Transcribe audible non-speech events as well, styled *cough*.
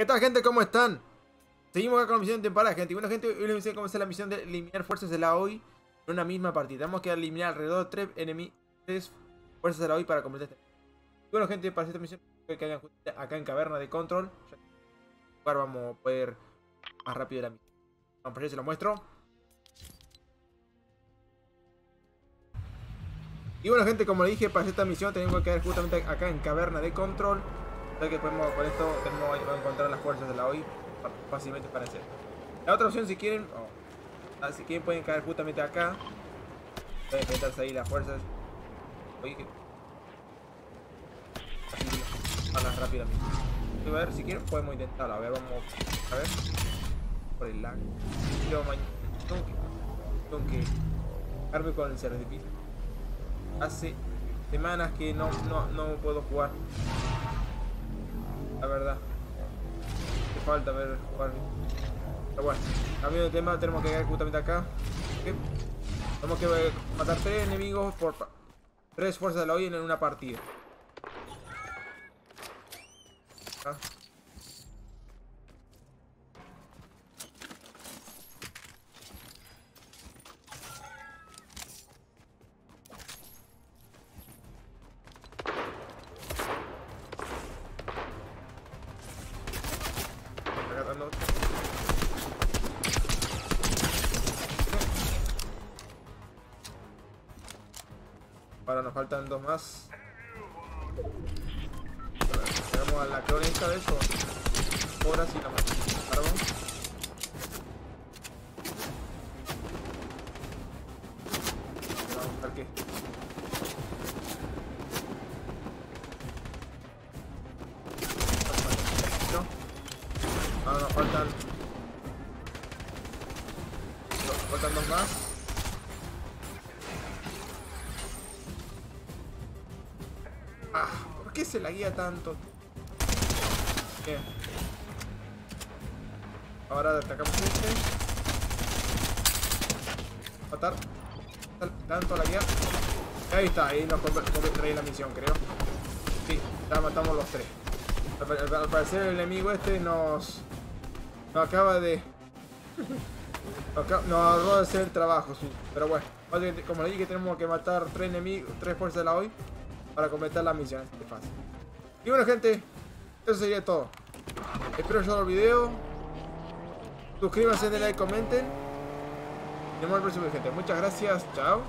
¿Qué tal gente? ¿Cómo están? Seguimos acá con la misión de temporada, gente. Bueno, gente, hoy les voy a es la misión de eliminar fuerzas de la OI en una misma partida. Tenemos que eliminar alrededor de 3 enemigos, 3 fuerzas de la OI para completar este. Y bueno, gente, para esta misión, que hagan acá en Caverna de Control. Ahora vamos a poder más rápido la misión. Vamos, para allá se lo muestro. Y bueno, gente, como le dije, para esta misión tenemos que caer justamente acá en Caverna de Control. Que podemos, con esto tenemos a encontrar las fuerzas de la OI fácilmente para hacer. La otra opción, si quieren, oh, si quieren pueden caer justamente acá. Pueden meterse ahí las fuerzas. Oye, que... Más rápidamente. A ver, si quieren podemos intentarlo. A ver, vamos a ver. Por el lag. Yo mañana tengo que, tengo que con el servicio. Hace semanas que no, no, no puedo jugar la verdad. Me falta ver jugar. Pero bueno, cambio de tema, tenemos que llegar justamente acá. Tenemos que matar tres enemigos por tres fuerzas de la OI en una partida. Ahora nos faltan dos más. Llegamos a la crónica de eso. Ahora sí la matamos. Ahora nos faltan. Nos faltan dos más. Ah, ¿por qué se la guía tanto? Bien. Ahora atacamos este. Matar. Tanto la guía. Ahí está, ahí nos trae la misión, creo. Sí, ya matamos los tres. Al, parecer el enemigo este nos... Nos acaba de... *laughs* nos ahorró de hacer el trabajo, sí. Pero bueno, como le dije, tenemos que matar tres enemigos, tres fuerzas de la hoy para completar la misión. Es fácil. Y bueno, gente, eso sería todo. Espero que os el video. Suscríbanse, denle like, comenten. Nos vemos el próximo, gente. Muchas gracias. Chao.